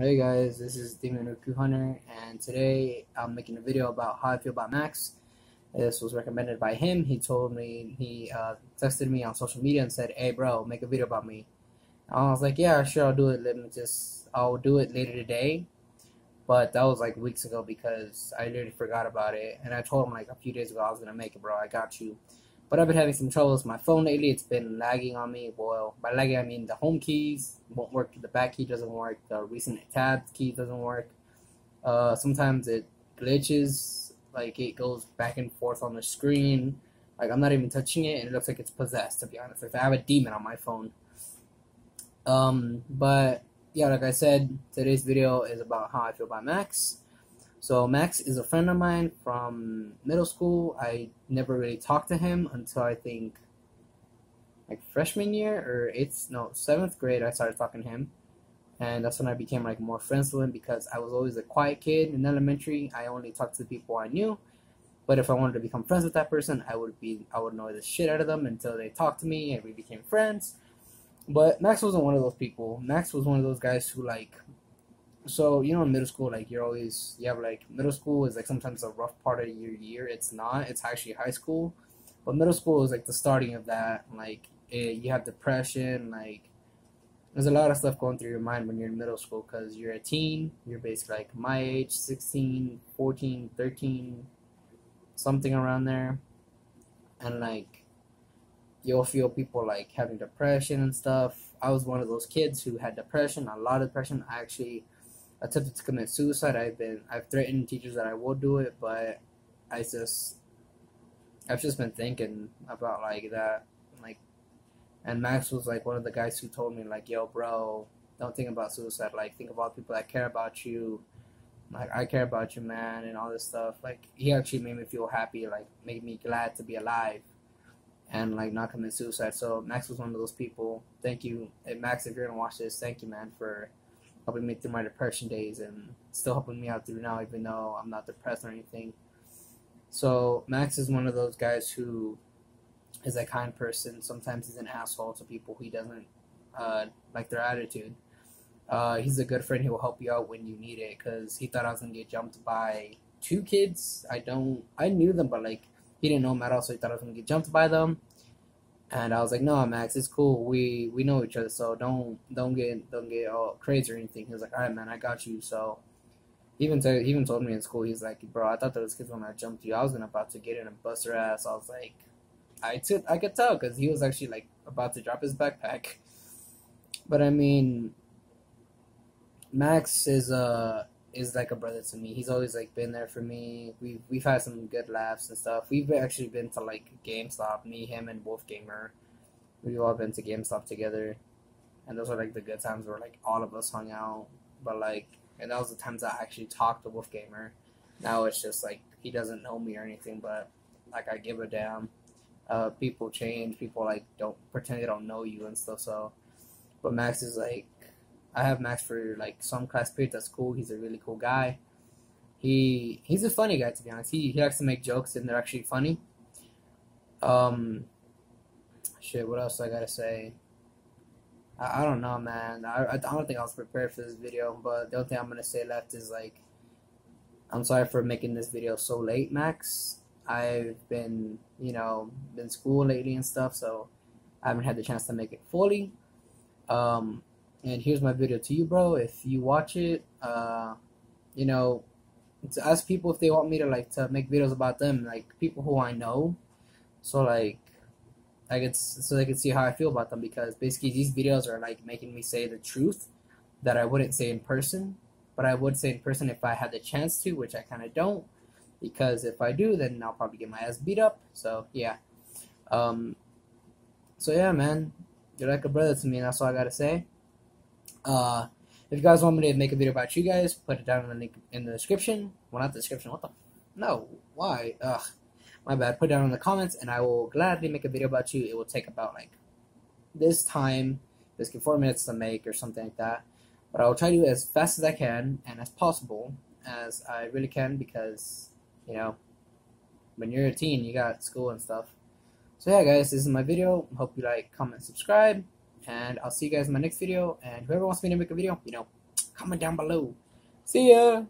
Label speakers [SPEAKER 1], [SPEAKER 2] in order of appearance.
[SPEAKER 1] Hey guys, this is Demon Riku Hunter, and today I'm making a video about how I feel about Max. This was recommended by him. He told me, he uh, texted me on social media and said, hey bro, make a video about me. I was like, yeah, sure, I'll do it. Let me just, I'll do it later today. But that was like weeks ago because I literally forgot about it. And I told him like a few days ago I was going to make it, bro. I got you. But I've been having some trouble with my phone lately. It's been lagging on me. Well, by lagging I mean the home keys won't work. The back key doesn't work. The recent tab key doesn't work. Uh, sometimes it glitches. Like it goes back and forth on the screen. Like I'm not even touching it, and it looks like it's possessed. To be honest, like I have a demon on my phone. Um, but yeah, like I said, today's video is about how I feel about Max. So Max is a friend of mine from middle school. I never really talked to him until I think like freshman year or eighth no seventh grade. I started talking to him, and that's when I became like more friends with him because I was always a quiet kid in elementary. I only talked to the people I knew. But if I wanted to become friends with that person, I would be I would know the shit out of them until they talked to me and we became friends. But Max wasn't one of those people. Max was one of those guys who like so you know in middle school like you're always you have like middle school is like sometimes a rough part of your year. It's not. It's actually high school. But middle school is like the starting of that. Like it, you have depression like there's a lot of stuff going through your mind when you're in middle school because you're a teen. You're basically like my age 16 14 13 something around there. And like you'll feel people like having depression and stuff. I was one of those kids who had depression a lot of depression. I actually attempted to commit suicide. I've been I've threatened teachers that I will do it, but I just I've just been thinking about like that, like, and Max was like one of the guys who told me like, yo, bro, don't think about suicide. Like, think about people that care about you. Like, I care about you, man, and all this stuff. Like, he actually made me feel happy. Like, made me glad to be alive, and like not commit suicide. So Max was one of those people. Thank you, and Max, if you're gonna watch this, thank you, man, for helping me through my depression days and still helping me out through now, even though I'm not depressed or anything. So Max is one of those guys who is a kind person. Sometimes he's an asshole to people he doesn't uh, like their attitude. Uh, he's a good friend. He will help you out when you need it. Cause he thought I was gonna get jumped by two kids. I don't. I knew them, but like he didn't know them at all. So he thought I was gonna get jumped by them. And I was like, no, Max, it's cool. We we know each other, so don't don't get don't get all crazy or anything. He was like, all right, man, I got you. So even to, he even told me in school, he's like, bro, I thought those kids when I jumped you, I was gonna about to get in and bust her ass. I was like, I took I could tell because he was actually like about to drop his backpack. But I mean, Max is uh is like a brother to me. He's always like been there for me. We've we've had some good laughs and stuff. We've actually been to like GameStop. Me, him, and Wolf Gamer. We've all been to GameStop together, and those are like the good times where like all of us hung out. But like, and that was the times I actually talked to Wolf Gamer. Now it's just like he doesn't know me or anything, but like I give a damn. Uh, people change. People like don't pretend they don't know you and stuff. So, but Max is like I have Max for like some class period. That's cool. He's a really cool guy. He he's a funny guy to be honest. He he likes to make jokes and they're actually funny. Um, shit. What else I gotta say? I, I don't know, man. I I don't think I was prepared for this video. But the only thing I'm gonna say left is like, I'm sorry for making this video so late, Max. I've been you know been school lately and stuff, so I haven't had the chance to make it fully. Um, and here's my video to you, bro. If you watch it, uh, you know, to ask people if they want me to like to make videos about them, like people who I know. So like, I could so they can see how I feel about them because basically these videos are like making me say the truth that I wouldn't say in person, but I would say in person if I had the chance to, which I kind of don't, because if I do, then I'll probably get my ass beat up. So yeah, um, so yeah, man, you're like a brother to me, and that's all I gotta say. Uh, if you guys want me to make a video about you guys, put it down in the link in the description. Well, not the description. What the? No. Why? Ugh. My bad. Put it down in the comments, and I will gladly make a video about you. It will take about like this time, this can four minutes to make or something like that. But I will try to do as fast as I can and as possible as I really can because you know when you're a teen, you got school and stuff. So yeah, guys, this is my video. Hope you like, comment, subscribe. And I'll see you guys in my next video. And whoever wants me to make a video, you know, Comment down below. See ya.